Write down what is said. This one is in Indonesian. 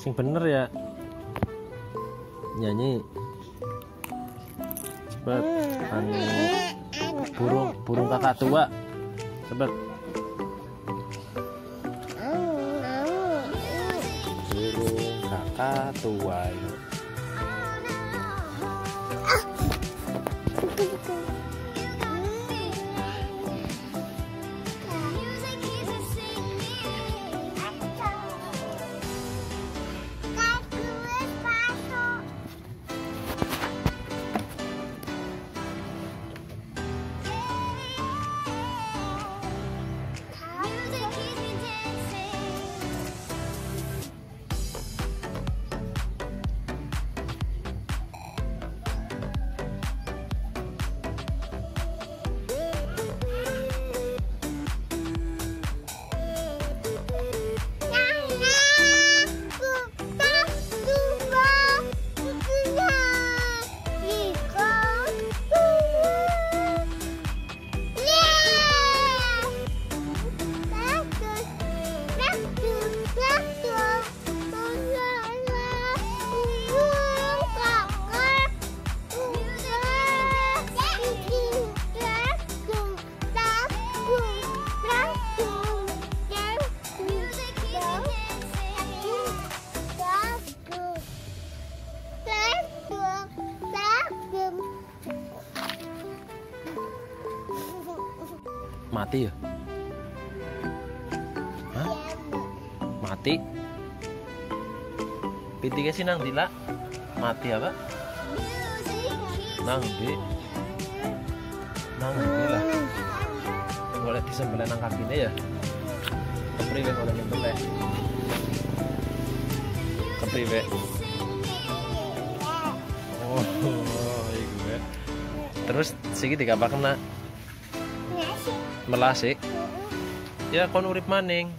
Sing bener ya. Nyanyi. Cepet. Anu burung burung kakak tua. Cepet. Burung kakak tua. Yuk. Mati ya? Hah? Mati? Pitiknya sih nang dila. Mati apa? Nang di. Nang di lah. Boleh disembelih nang kakinya ya? Kepriwe boleh nyembelih. Kepriwe. Oh, iku ya. Terus siki digapak kena melasik. Ya kon urip maning.